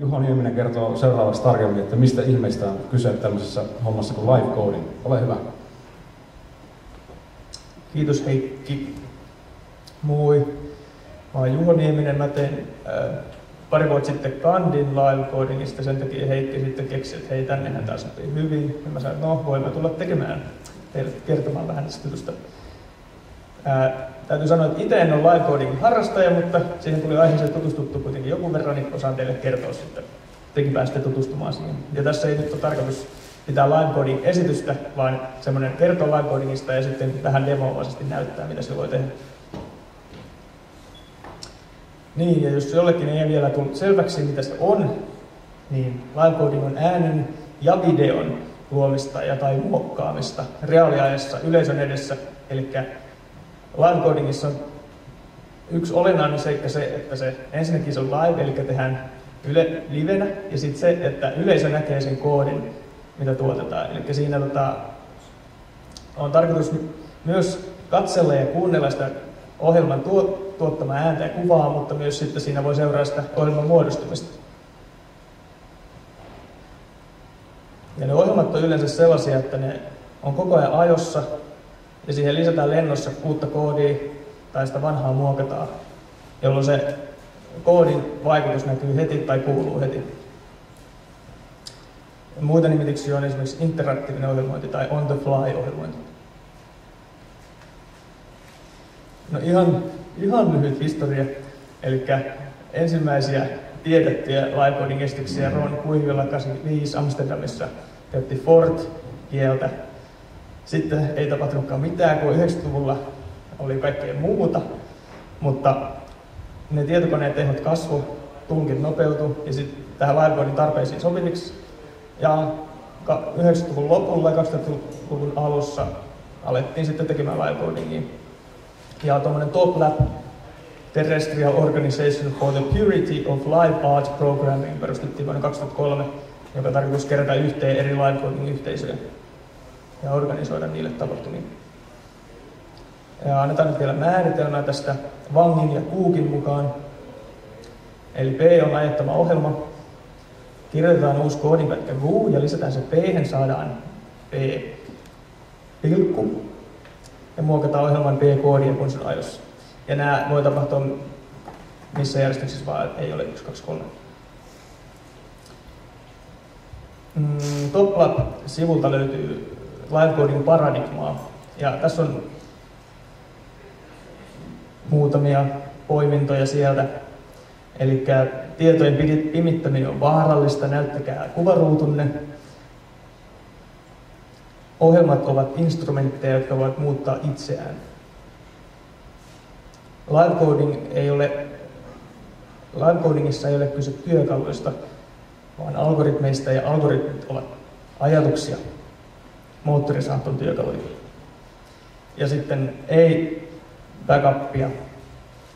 Juho Nieminen kertoo seuraavaksi tarkemmin, että mistä ihmeistä on kyse tämmöisessä hommassa kuin live coding. Ole hyvä. Kiitos Heikki. Moi. Mä oon Juho Nieminen. Mä tein äh, pari vuotta sitten kandin live codingista. Sen takia Heikki sitten keksi, että hei tännehän tää sopii hyvin. Ja mä sanoin, että no voimme tulla tekemään teille kertomaan vähän tästä. Ää, täytyy sanoa, että itse en ole live harrastaja, mutta siihen tuli aiheeseen tutustuttu kuitenkin joku verran, niin osaan teille kertoa sitten. Tekin pääsette tutustumaan siihen. Ja tässä ei nyt ole tarkoitus pitää live coding esitystä, vaan semmoinen kertoo live codingista ja sitten vähän demovaisesti näyttää, mitä se voi tehdä. Niin, ja jos jollekin ei vielä tullut selväksi, mitä se on, niin live coding on äänen ja videon luomista ja tai muokkaamista reaaliajassa yleisön edessä. Eli live codingissa on yksi olennainen seikka se, että se ensinnäkin se on live, eli tehdään yle, livenä, ja sitten se, että yleisö näkee sen koodin, mitä tuotetaan. Eli siinä tota, on tarkoitus myös katsella ja kuunnella sitä ohjelman tuot, tuottamaa ääntä ja kuvaa, mutta myös sitten siinä voi seuraa sitä ohjelman muodostumista. Ja ne ohjelmat on yleensä sellaisia, että ne on koko ajan ajossa ja siihen lisätään lennossa uutta koodia tai sitä vanhaa muokataan, jolloin se koodin vaikutus näkyy heti tai kuuluu heti. Muita nimityksiä on esimerkiksi interaktiivinen ohjelmointi tai on-the-fly-ohjelmointi. No ihan, ihan lyhyt historia. Eli ensimmäisiä tiedettyjä live esityksiä Ron Kuivilla 85 Amsterdamissa käytti Ford-kieltä. Sitten ei tapahtunutkaan mitään, kun 90-luvulla oli kaikkea muuta, mutta ne tietokoneen tehot kasvu, tulkit nopeutu ja sitten tähän live tarpeisiin sopiviksi. Ja 90-luvun lopulla ja 2000-luvun alussa alettiin sitten tekemään live Ja tuommoinen Top Lab Terrestrial Organization for the Purity of Live Art Programming perustettiin vuonna 2003, joka tarkoitus kerätä yhteen eri live yhteisöjä ja organisoida niille tapahtumia. Ja annetaan nyt vielä määritelmää tästä Wangin ja Kuukin mukaan. Eli P on ajattama ohjelma. Kirjoitetaan uusi koodinpätkä Gu ja lisätään se P, saadaan P pilkku. Ja muokataan ohjelman P-koodia, kun se on ajossa. Ja nämä voi tapahtua missä järjestyksessä vaan ei ole 1, 2, 3. Mm, TopLab-sivulta löytyy livecoding paradigmaa. Ja tässä on muutamia poimintoja sieltä. Eli tietojen pimittäminen on vaarallista, näyttäkää kuvaruutunne. Ohjelmat ovat instrumentteja, jotka voivat muuttaa itseään. Live coding ei ole, live codingissa ei ole kyse työkaluista, vaan algoritmeista ja algoritmit ovat ajatuksia. Moottorisaat on työkaluja. Ja sitten ei backupia.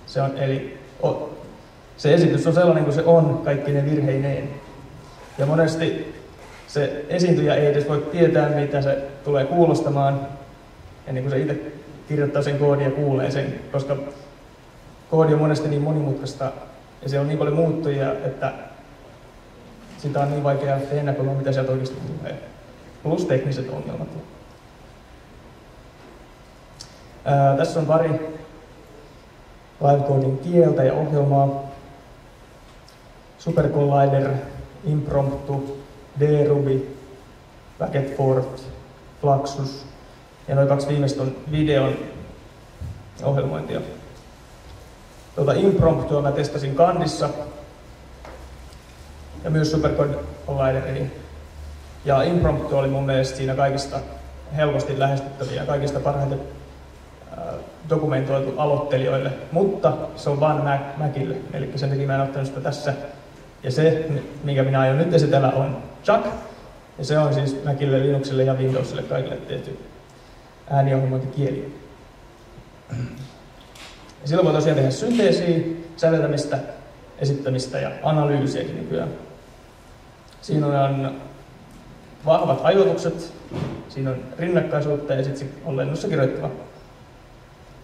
Se on, eli o, se esitys on sellainen kuin se on, kaikki ne virheineen. Ja monesti se esiintyjä ei edes voi tietää, mitä se tulee kuulostamaan, ennen kuin se itse kirjoittaa sen koodin ja kuulee sen, koska koodi on monesti niin monimutkaista ja se on niin paljon muuttujia, että sitä on niin vaikea ennakoida, mitä sieltä oikeasti tulee. Plus tekniset ongelmat. Ää, tässä on pari live kieltä ja ohjelmaa. Supercollider, Impromptu, D-Ruby, Packetfort, Fluxus ja noin kaksi viimeistä on videon ohjelmointia. Tuota Impromptua mä testasin kandissa ja myös Supercolliderin. Ja Impromptu oli mun mielestä siinä kaikista helposti lähestyttäviä kaikista parhaiten dokumentoitu aloittelijoille, mutta se on vain Macille, eli sen takia mä en ottanut sitä tässä. Ja se, minkä minä aion nyt esitellä, on Chuck, ja se on siis Macille, Linuxille ja Windowsille kaikille tehty ääniohjelmointikieli. Ja silloin voi tosiaan tehdä synteesiä, säveltämistä, esittämistä ja analyysiäkin nykyään. Siinä on vahvat ajoitukset, siinä on rinnakkaisuutta ja sitten on lennossa kirjoittava.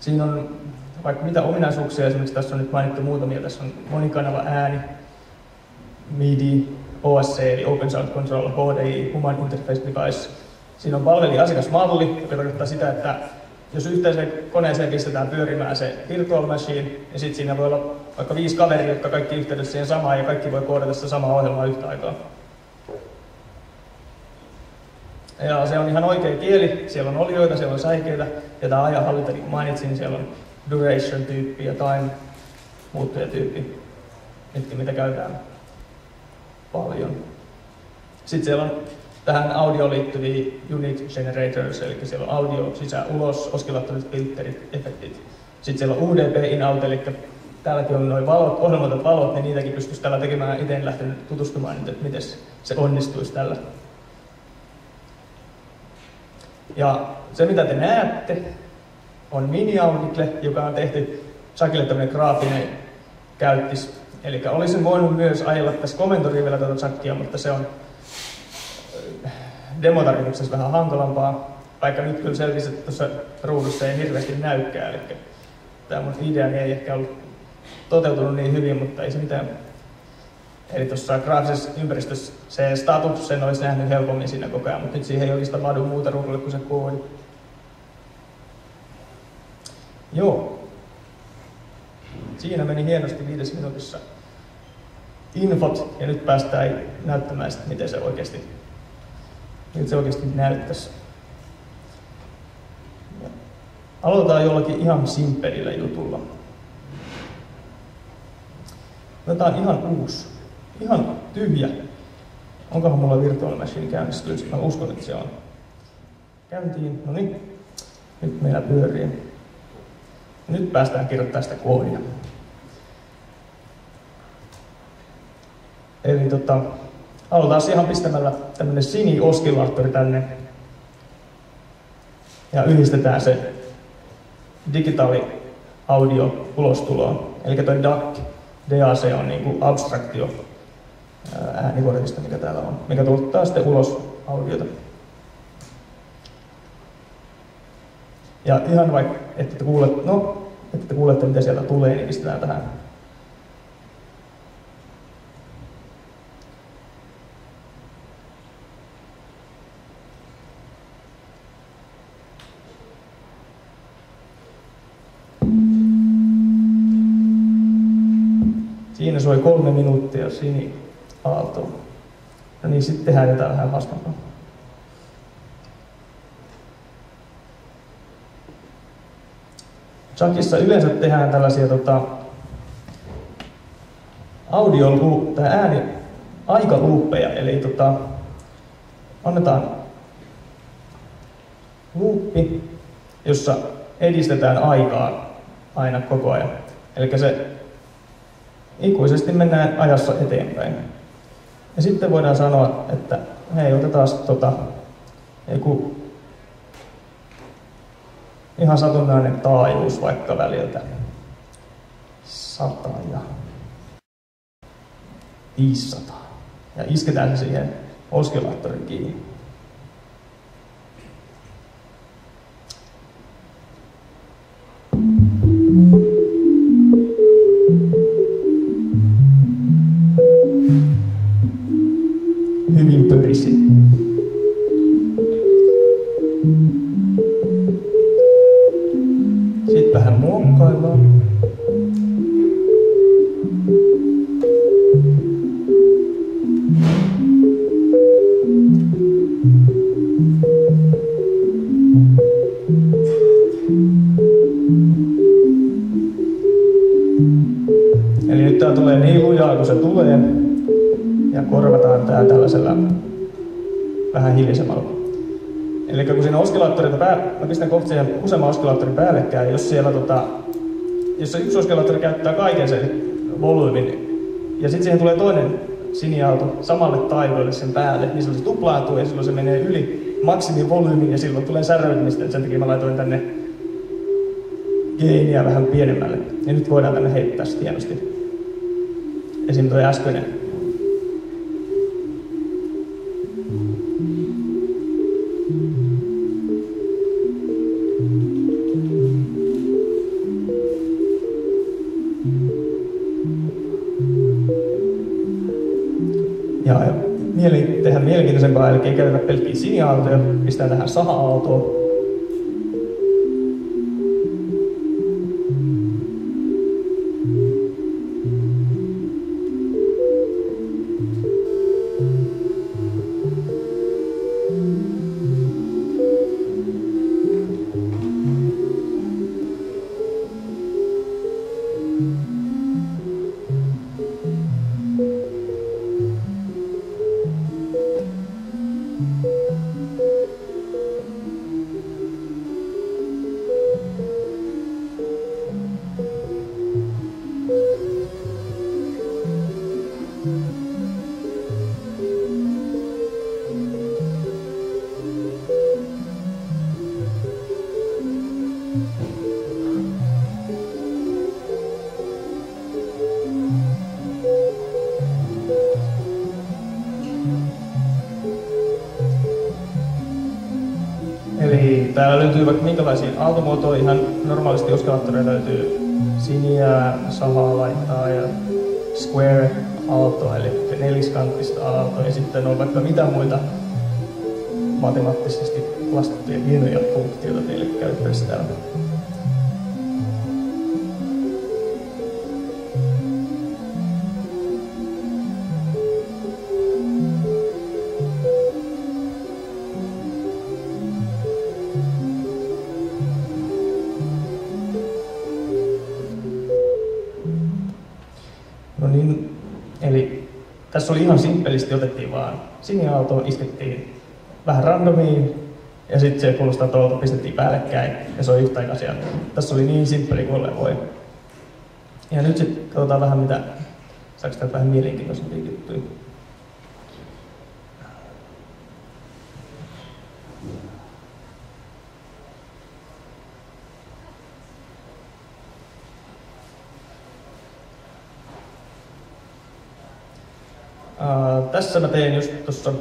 Siinä on vaikka mitä ominaisuuksia, esimerkiksi tässä on nyt mainittu muutamia, tässä on monikanava ääni, MIDI, OSC eli Open Sound Control, HDI, Human Interface Device. Siinä on palveli-asiakasmalli, joka tarkoittaa sitä, että jos yhteiseen koneeseen pistetään pyörimään se virtual machine, niin sitten siinä voi olla vaikka viisi kaveria, jotka kaikki yhteydessä siihen samaan ja kaikki voi koodata sitä samaa ohjelmaa yhtä aikaa. Ja se on ihan oikea kieli, siellä on olioita, siellä on säikeitä, ja tämä ajanhallinta, niin mainitsin, siellä on duration-tyyppi ja time muuttujatyyppi, mitkä mitä käytetään paljon. Sitten siellä on tähän audio liittyviä unit generators, eli siellä on audio sisään ulos, oskillaattorit, filterit, efektit. Sitten siellä on UDP in-out, eli täälläkin on noin valot, ohjelmoitat valot, niin niitäkin pystyisi tällä tekemään. Itse en lähtenyt tutustumaan, että miten se onnistuisi tällä. Ja se mitä te näette on mini joka on tehty Sakille tämmöinen graafinen käyttis. Eli olisin voinut myös ajella tässä komentorivillä tätä Jackia, mutta se on äh, demotarkoituksessa vähän hankalampaa, vaikka nyt kyllä selvisi, että tuossa ruudussa ei hirveästi näykään. Eli tämä mun ideani ei ehkä ollut toteutunut niin hyvin, mutta ei se mitään. Eli tuossa graafisessa ympäristössä se status sen olisi nähnyt helpommin siinä koko ajan, mutta nyt siihen ei oikeastaan mahdu muuta ruudulle kuin se koodi. Joo. Siinä meni hienosti viides minuutissa infot, ja nyt päästään näyttämään sitten, miten se oikeasti, miltä se oikeasti näyttäisi. Aloitetaan jollakin ihan simppelillä jutulla. Otetaan ihan uusi, ihan tyhjä. Onkohan mulla virtual machine käynnissä? Mä uskon, että se on. Käyntiin, no niin. Nyt meillä pyörii. Nyt päästään kirjoittamaan sitä koodia. Eli tota, aloitetaan ihan pistämällä tämmöinen sini-oskillaattori tänne. Ja yhdistetään se digitaali audio ulostuloon. Eli toi DAC, DAC on niin kuin abstraktio äänikortista, mikä täällä on, mikä tuottaa sitten ulos audiota. Ja ihan vaikka, että te kuulette, no, että te kuulette, mitä sieltä tulee, niin pistetään tähän Siinä soi kolme minuuttia Sini Aalto. No niin, sitten tehdään jotain vähän hauskampaa. Chuckissa yleensä tehdään tällaisia tota, audio tai ääni aikaluuppeja, eli tota, annetaan luuppi, jossa edistetään aikaa aina koko ajan. Eli se ikuisesti mennään ajassa eteenpäin. Ja sitten voidaan sanoa, että hei, otetaan tota, joku ihan satunnainen taajuus vaikka väliltä 100 ja 500. Ja isketään se siihen oskillaattorin kiinni. Pistän kohta siihen useamman oskillaattorin päällekkäin, jos siellä tota, jos se yksi oskillaattori käyttää kaiken sen volyymin, ja sitten siihen tulee toinen siniauto samalle taidoille sen päälle, niin silloin se tuplaantuu ja silloin se menee yli maksimivolyymin ja silloin tulee säröitymistä. Sen takia mä laitoin tänne geiniä vähän pienemmälle. Ja nyt voidaan tänne heittää sitä hienosti. Esim. tuo äskeinen Ja, mieli, tehdä mielenkiintoisempaa, eli käydä pelkkiä sinia-autoja, pistää tähän saha-autoon, Eli täällä löytyy vaikka minkälaisia aaltomuotoja, ihan normaalisti oskalaattoreita löytyy siniä, sahaa laittaa ja square aalto, eli neliskanttista aaltoa, ja sitten on vaikka mitä muita matemaattisesti laskettuja hienoja funktioita teille käyttäisi täällä. Simppelisti, otettiin vaan siniaalto, iskettiin vähän randomiin ja sitten se kuulostaa tuolta, pistettiin päällekkäin ja se on yhtäaikaisia. Tässä oli niin simppeli kuin voi. Ja nyt sitten katsotaan vähän mitä, saako täältä vähän mielenkiintoisempia juttuja. Tässä mä tein just tuossa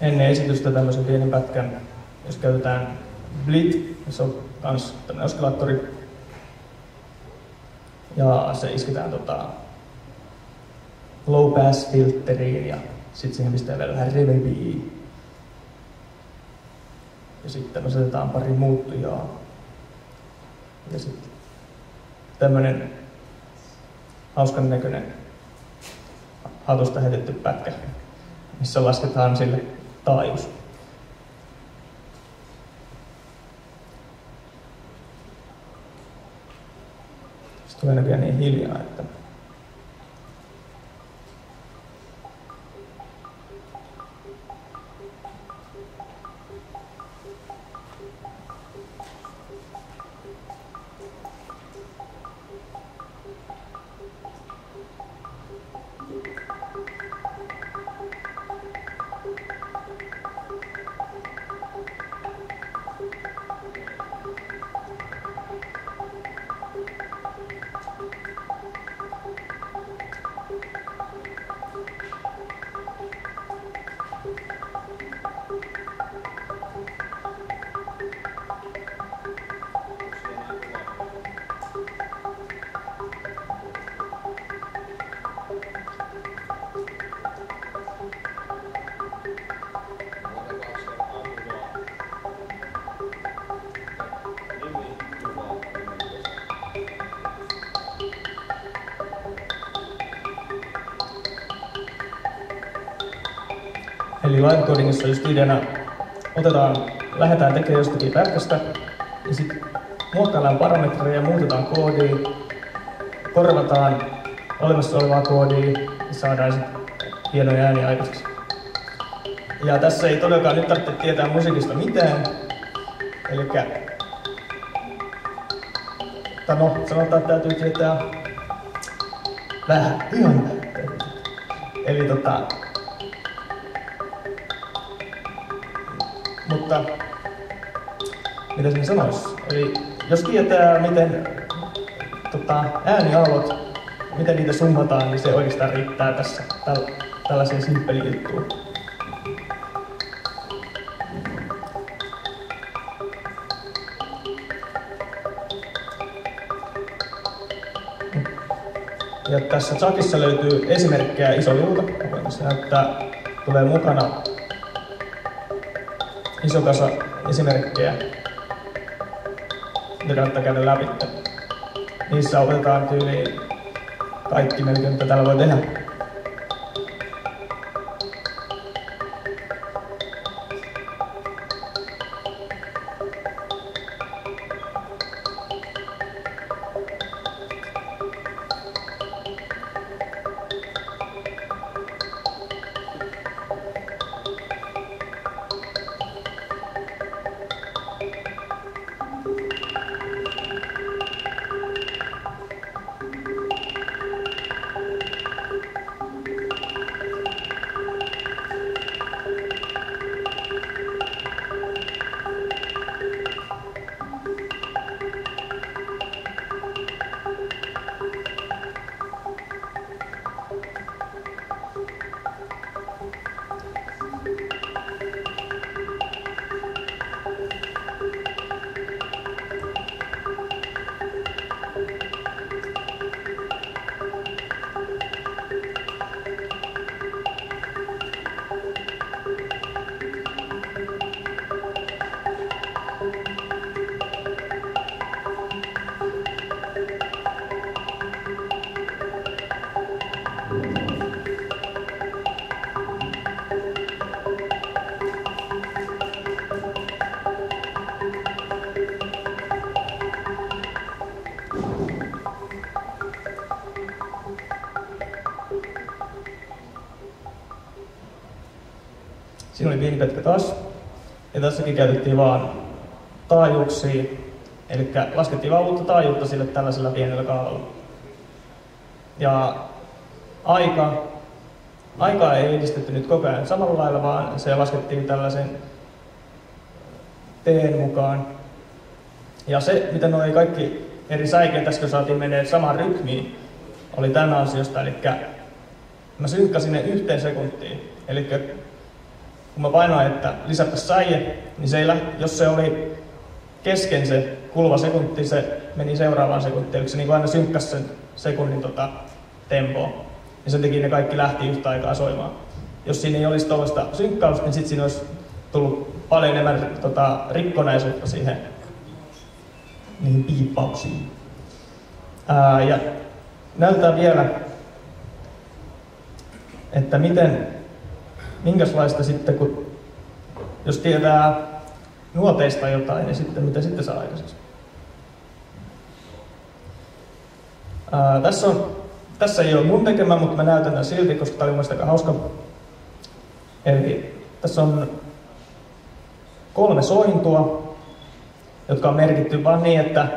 ennen esitystä tämmöisen pienen pätkän, jos käytetään Blit, se on kans tämmöinen oskillaattori. Ja se isketään tota low pass filteriin ja sitten siihen pistää vielä vähän reverbia. Ja sitten asetetaan pari muuttujaa. Ja sitten tämmönen hauskan näköinen hatusta heitetty pätkä, missä lasketaan sille taajuus. Se tulee näköjään niin hiljaa, että Eli live-codingissa just ideana otetaan, lähdetään tekemään jostakin pätkästä ja sitten muokkaillaan parametreja ja muutetaan koodia, korvataan olemassa olevaa koodia ja saadaan sitten hienoja ääniä aikaiseksi. Ja tässä ei todellakaan nyt tarvitse tietää musiikista mitään. Eli no, sanotaan, että täytyy tietää vähän, ihan vähän. Eli tota, mutta mitä sen sanois? Eli jos tietää, miten tota, ääniaallot, miten niitä summataan, niin se oikeastaan riittää tässä täl, tällaiseen simppeliin juttuun. Ja tässä chatissa löytyy esimerkkejä isoliulta. Voin tässä näyttää tulee mukana iso kasa esimerkkejä, mitä kannattaa käydä läpi. Niissä opetetaan tyyliin kaikki melkein, mitä täällä voi tehdä. Oli pieni pätkä taas. Ja tässäkin käytettiin vaan taajuuksia, eli laskettiin vaan uutta taajuutta sille tällaisella pienellä kaavalla. Ja aika, aikaa ei edistetty nyt koko ajan samalla lailla, vaan se laskettiin tällaisen teen mukaan. Ja se, mitä nuo kaikki eri säikeet äsken saatiin menee samaan rytmiin, oli tämän ansiosta. Eli mä synkkasin ne yhteen sekuntiin. Eli kun mä painoin, että lisätä säie, niin se ei läht, jos se oli kesken se kuluva sekunti, se meni seuraavaan sekuntiin. Eli se niin aina synkkäsi sen sekunnin tota, tempoa. Ja sen takia ne kaikki lähti yhtä aikaa soimaan. Jos siinä ei olisi tuollaista synkkausta, niin sitten siinä olisi tullut paljon enemmän tota, rikkonaisuutta siihen niihin piippauksiin. Ää, ja näytetään vielä, että miten minkälaista sitten, kun jos tietää nuoteista jotain, niin sitten mitä sitten saa aikaiseksi. Ää, tässä, on, tässä ei ole mun tekemä, mutta mä näytän tämän silti, koska tämä oli mielestäni aika hauska. Eli tässä on kolme sointua, jotka on merkitty vain niin, että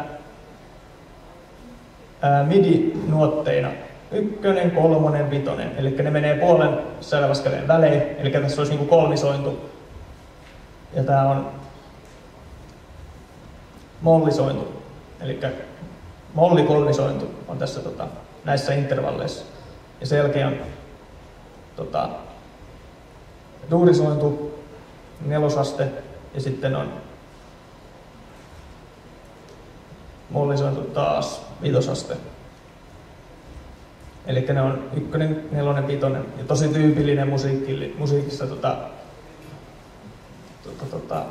MIDI-nuotteina ykkönen, kolmonen, vitonen. Eli ne menee puolen säilävaskeleen välein. Eli tässä olisi niin kolmisointu. Ja tämä on mollisointu. Eli mollikolmisointu on tässä tota, näissä intervalleissa. Ja sen jälkeen on tota, duurisointu, nelosaste ja sitten on mollisointu taas vitosaste. Eli ne on ykkönen, nelonen, vitonen. Ja tosi tyypillinen musiikki, musiikissa tota, tota, tota,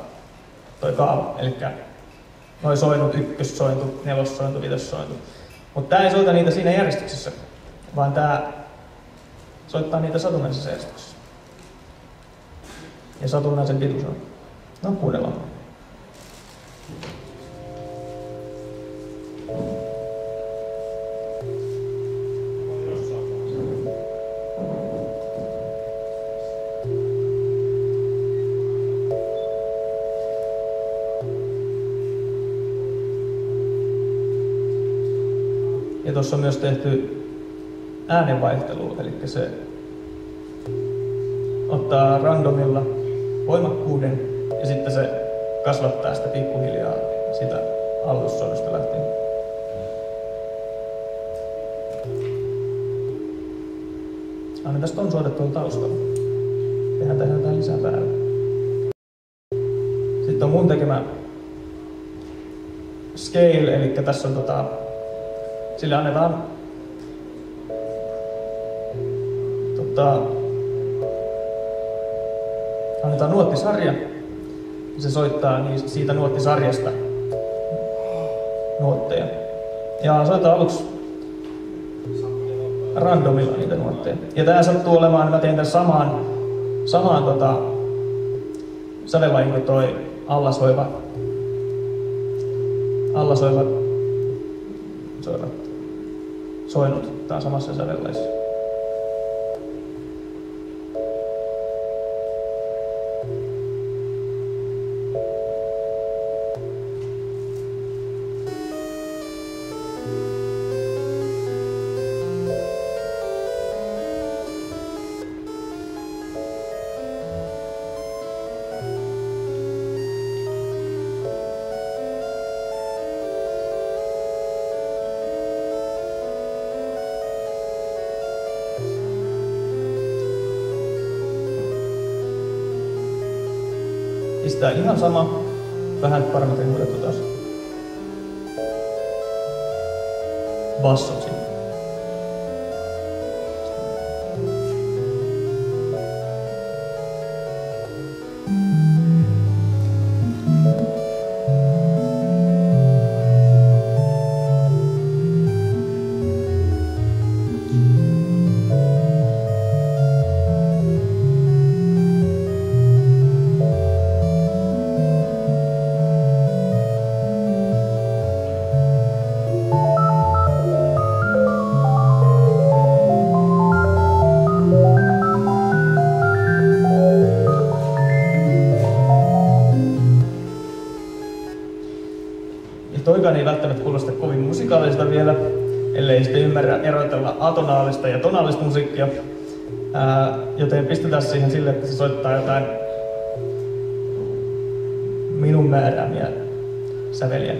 toi kaava. Eli noin soinut, ykkössointu, nelossointu, vitossointu. Mutta tämä ei soita niitä siinä järjestyksessä, vaan tämä soittaa niitä satunnaisessa järjestyksessä. Ja satunnaisen pituus on. No, kuunnellaan. Tuossa on myös tehty äänenvaihtelu, eli se ottaa randomilla voimakkuuden ja sitten se kasvattaa sitä pikkuhiljaa sitä aloitussoinnusta lähtien. Anna tästä on soitettu taustalla. Tehdään tähän jotain lisää päälle. Sitten on mun tekemä scale, eli tässä on tota, sille annetaan tota, annetaan nuottisarja. Se soittaa niin siitä nuottisarjasta nuotteja. Ja soittaa aluksi randomilla niitä nuotteja. Ja tää sattuu olemaan, mä tein tämän samaan, samaan tota, sävellajin kuin toi allasoiva, allasoiva soivat, soinut. Tää on samassa sävellajissa. kadar. Bas. Erotella atonaalista ja tonaalista musiikkia. Ää, joten pistetään siihen sille, että se soittaa jotain minun määräämiä säveliä.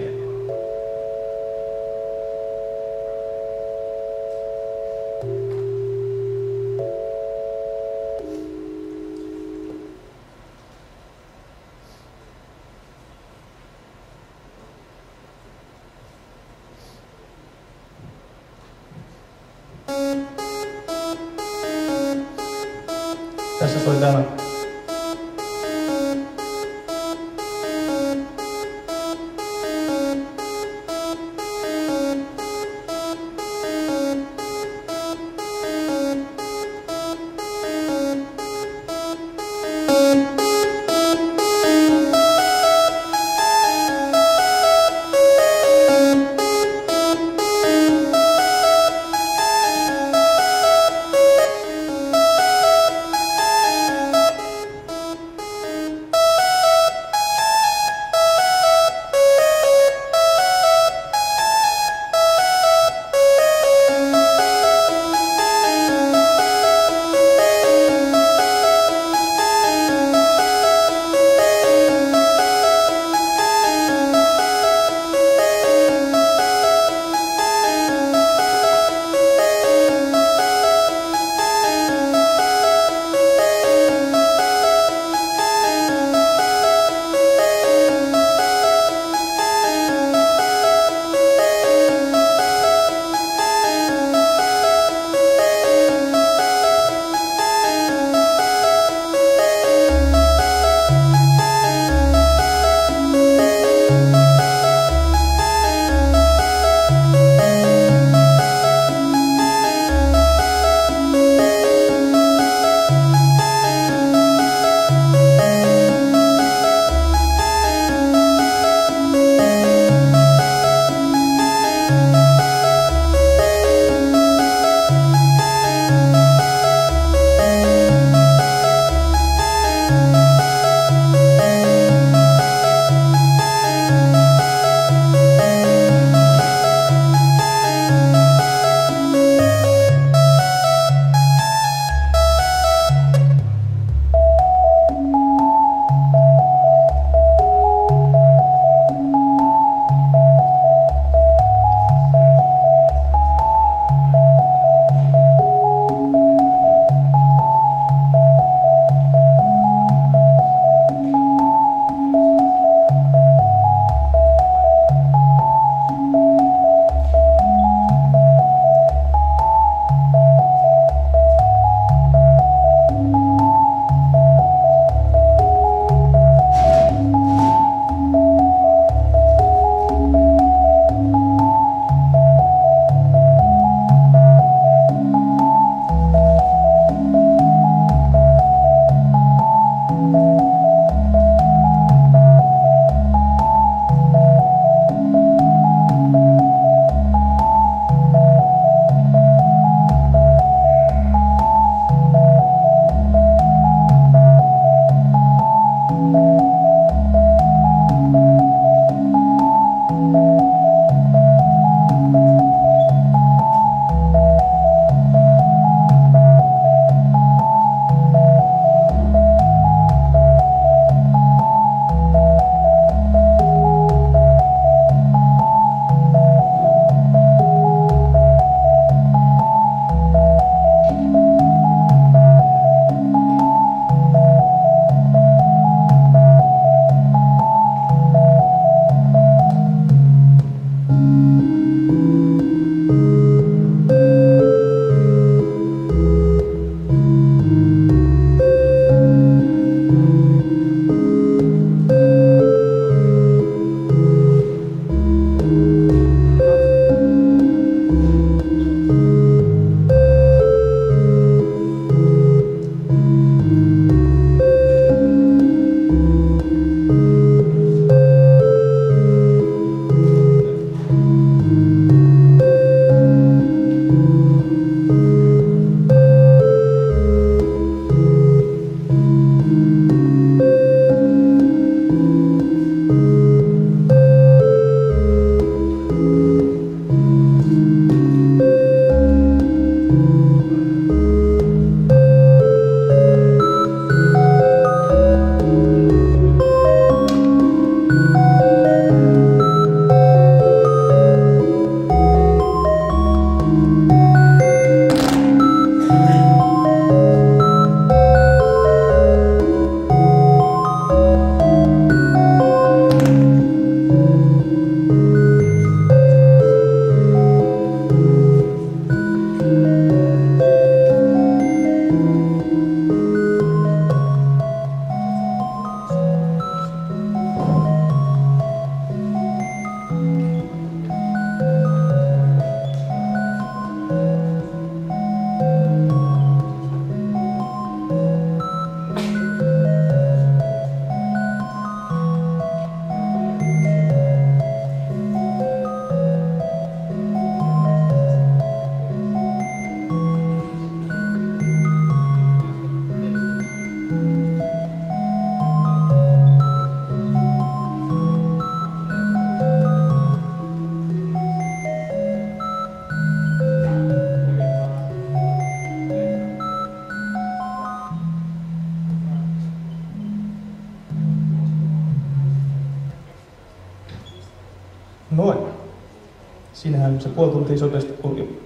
Siinähän se puoli tuntia sopeasti kulki.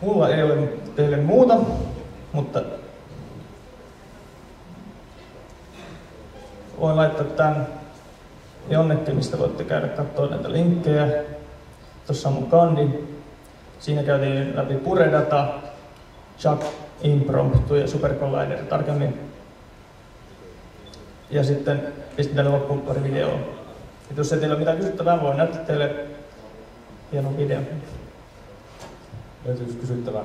Mulla ei ole teille muuta, mutta voin laittaa tämän jonnekin, mistä voitte käydä katsoa näitä linkkejä. Tuossa on mun kandi. Siinä käytiin läpi Puredata, Chuck Impromptu ja Supercollider tarkemmin. Ja sitten teille loppuun pari videoa. Et jos ei teillä ole mitään kysyttävää, voin näyttää teille hienon videon. Löytyykö kysyttävää?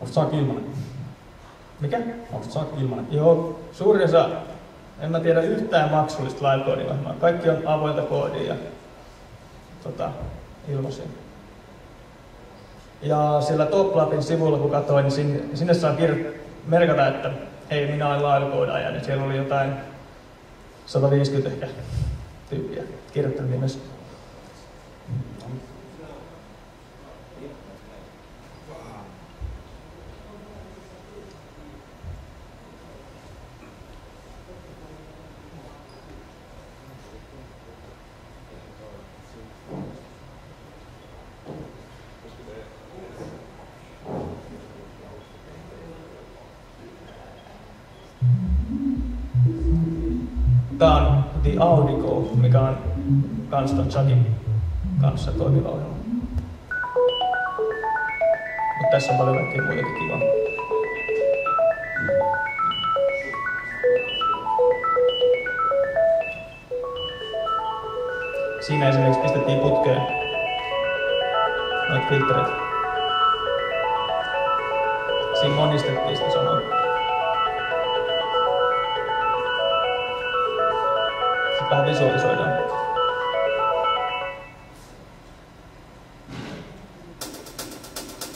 Onko Saak ilmanen? Mikä? Onko Saak ilmanen? Joo, suuri osa, en mä tiedä yhtään maksullista live-koodiohjelmaa. Kaikki on avointa koodia ja tota, ilmaisia. Ja siellä Toplabin sivulla, kun katsoin, niin sinne, sinne saa kir- merkata, että hei, minä olen live-koodaaja, niin siellä oli jotain 150 ehkä tyyppiä kirjoittanut nimessä. Mikä on kans ton Chuckin kanssa toimiva ohjelma. Mutta tässä on paljon kaikkea muutakin kivaa. Siinä esimerkiksi pistettiin putkeen noita filtreitä. Siinä monistettiin sitä samaa. Vähän visualisoidaan.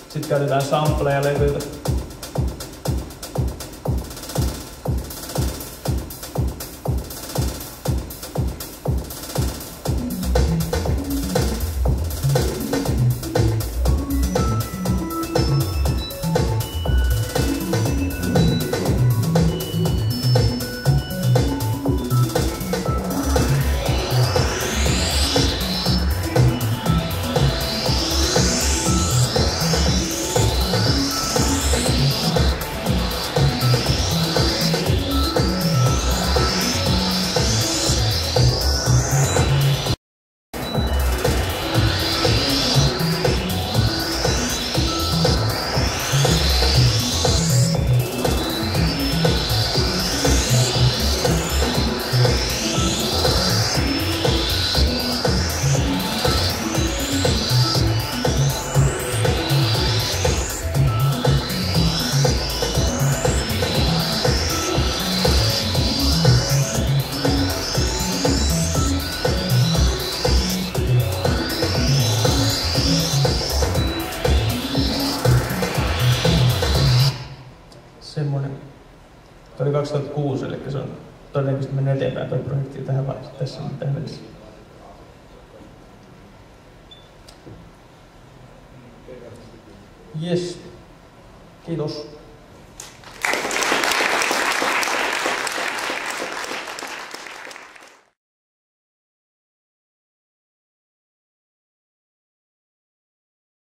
Sitten käytetään sampleja levyltä. Yes. Kiitos.